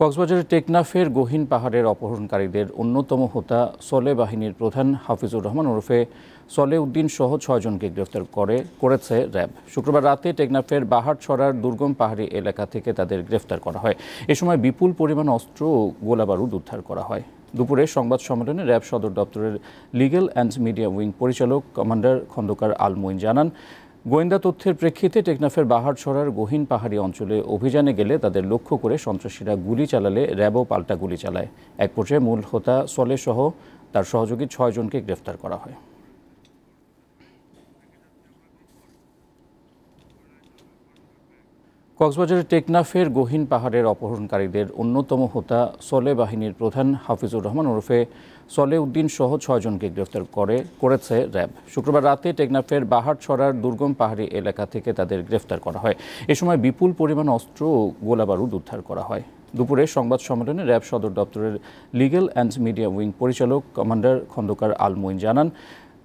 কক্সবাজারের টেকনাফের গহীন পাহাড়ের অপহরণকারীদের অন্যতম হোতা সলে বাহিনীর প্রধান হাফিজুর রহমান ওরফে সলে উদ্দিন সহ ছয়জনকে গ্রেফতার করে, করেছে র্যাব। শুক্রবার রাতে টেকনাফের বাহার ছড়ার দুর্গম পাহাড়ি এলাকা থেকে তাদের গ্রেফতার করা হয়। এ সময় বিপুল পরিমাণ অস্ত্র ও গোলাবারুদ উদ্ধার করা হয়। দুপুরে সংবাদ সম্মেলনে র্যাব সদর দপ্তরের লিগ্যাল অ্যান্ড মিডিয়া উইং পরিচালক কমান্ডার খন্দকার আল মঈন জানান গোয়েন্দা তথ্যের প্রেক্ষিতে টেকনাফের বাহারছড়ার গহীন পাহাড়ি অঞ্চলে অভিযানে গেলে তাদের লক্ষ্য করে সন্ত্রাসীরা গুলি চালালে র্যাবও পাল্টা গুলি চালায়। এক পর্যায়ে মূল হোতা সলে সহ তার সহযোগী ছয়জনকে গ্রেফতার করা হয়। কক্সবাজারের টেকনাফের গহীন পাহাড়ের অপহরণকারীদের অন্যতম হোতা সলে বাহিনীর প্রধান হাফিজুর রহমান ওরফে সলে উদ্দিন সহ ছয়জনকে গ্রেফতার করে, করেছে র্যাব। শুক্রবার রাতে টেকনাফের বাহার ছড়ার দুর্গম পাহাড়ি এলাকা থেকে তাদের গ্রেফতার করা হয়। এ সময় বিপুল পরিমাণ অস্ত্র ও গোলাবারুদ উদ্ধার করা হয়। দুপুরে সংবাদ সম্মেলনে র্যাব সদর দপ্তরের লিগ্যাল অ্যান্ড মিডিয়া উইং পরিচালক কমান্ডার খন্দকার আল মঈন জানান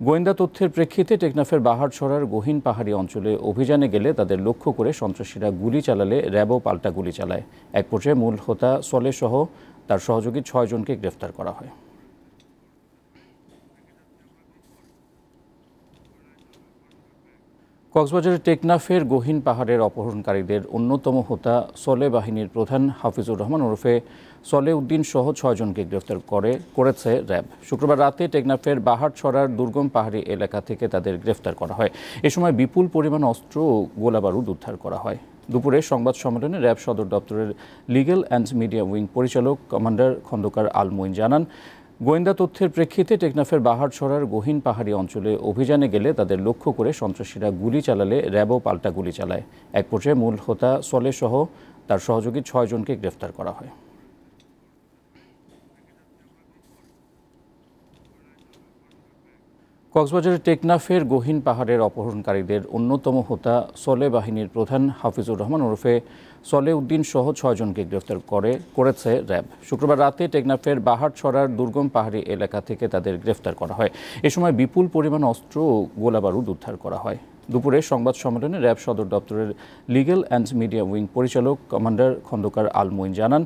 গোয়েন্দা তথ্যের প্রেক্ষিতে টেকনাফের বাহারছড়ার গহীন পাহাড়ি অঞ্চলে অভিযানে গেলে তাদের লক্ষ্য করে সন্ত্রাসীরা গুলি চালালে র্যাবও পাল্টা গুলি চালায়। এক পর্যায়ে মূল হোতা সলে সহ তার সহযোগী ছয়জনকে গ্রেফতার করা হয়। কক্সবাজারের টেকনাফের গহীন পাহাড়ের অপহরণকারীদের অন্যতম হোতা সলে বাহিনীর প্রধান হাফিজুর রহমান ওরফে সলে উদ্দিন সহ ছয়জনকে গ্রেফতার করে, করেছে র্যাব। শুক্রবার রাতে টেকনাফের বাহার ছড়ার দুর্গম পাহাড়ি এলাকা থেকে তাদের গ্রেফতার করা হয়। এ সময় বিপুল পরিমাণ অস্ত্র ও গোলাবারুদ উদ্ধার করা হয়। দুপুরে সংবাদ সম্মেলনে র্যাব সদর দপ্তরের লিগ্যাল অ্যান্ড মিডিয়া উইং পরিচালক কমান্ডার খন্দকার আল মঈন জানান গোয়েন্দা তথ্যের প্রেক্ষিতে টেকনাফের বাহারছড়ার গহীন পাহাড়ি অঞ্চলে অভিযানে গেলে তাদের লক্ষ্য করে সন্ত্রাসীরা গুলি চালালে, র্যাবও পাল্টা গুলি চালায়। এক পর্যায়ে মূল হোতা সলে সহ তার সহযোগী ছয়জনকে গ্রেফতার করা হয়। কক্সবাজারের টেকনাফের গহীন পাহাড়ের অপহরণকারীদের অন্যতম হোতা সলে বাহিনীর প্রধান হাফিজুর রহমান ওরফে সলে উদ্দিন সহ ছয়জনকে গ্রেফতার করে, করেছে র্যাব। শুক্রবার রাতে টেকনাফের বাহার ছড়ার দুর্গম পাহাড়ি এলাকা থেকে তাদের গ্রেফতার করা হয়। এ সময় বিপুল পরিমাণ অস্ত্র ও গোলাবারুদ উদ্ধার করা হয়। দুপুরে সংবাদ সম্মেলনে র্যাব সদর দপ্তরের লিগ্যাল অ্যান্ড মিডিয়া উইং পরিচালক কমান্ডার খন্দকার আল মঈন জানান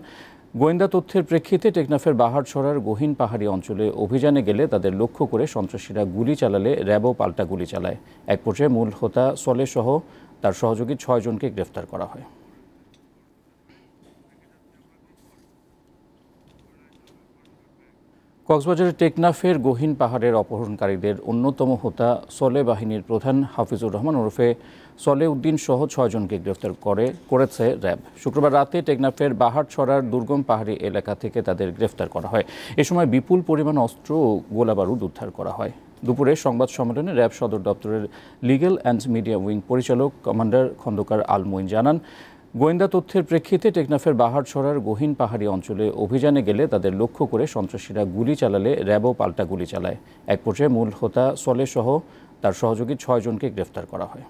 গোয়েন্দা তথ্যের প্রেক্ষিতে টেকনাফের বাহারছড়ার গহীন পাহাড়ি অঞ্চলে অভিযানে গেলে তাদের লক্ষ্য করে সন্ত্রাসীরা গুলি চালালে র্যাবও পাল্টা গুলি চালায়। এক পর্যায়ে মূল হোতা সলে সহ তার সহযোগী ছয়জনকে গ্রেফতার করা হয়। কক্সবাজারের টেকনাফের গহীন পাহাড়ের অপহরণকারীদের অন্যতম হোতা সলে বাহিনীর প্রধান হাফিজুর রহমান ওরফে সলে উদ্দিন সহ ছয়জনকে গ্রেফতার করে, করেছে র্যাব। শুক্রবার রাতে টেকনাফের বাহার ছড়ার দুর্গম পাহাড়ি এলাকা থেকে তাদের গ্রেফতার করা হয়। এ সময় বিপুল পরিমাণ অস্ত্র ও গোলাবারুদ উদ্ধার করা হয়। দুপুরে সংবাদ সম্মেলনে র্যাব সদর দপ্তরের লিগ্যাল অ্যান্ড মিডিয়া উইং পরিচালক কমান্ডার খন্দকার আল মঈন জানান গোয়েন্দা তথ্যের প্রেক্ষিতে টেকনাফের বাহারছড়ার গহীন পাহাড়ি অঞ্চলে অভিযানে গেলে তাদের লক্ষ্য করে সন্ত্রাসীরা গুলি চালালে র্যাবও পাল্টা গুলি চালায়। এক পর্যায়ে মূল হোতা সলে সহ তার সহযোগী ছয়জনকে গ্রেফতার করা হয়।